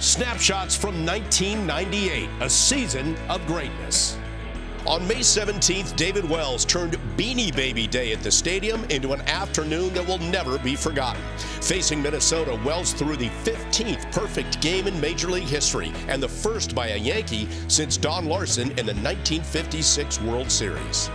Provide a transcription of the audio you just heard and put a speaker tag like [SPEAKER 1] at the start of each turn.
[SPEAKER 1] Snapshots from 1998, a season of greatness. On May 17th, David Wells turned Beanie Baby Day at the stadium into an afternoon that will never be forgotten. Facing Minnesota, Wells threw the 15th perfect game in Major League history and the first by a Yankee since Don Larsen in the 1956 World Series.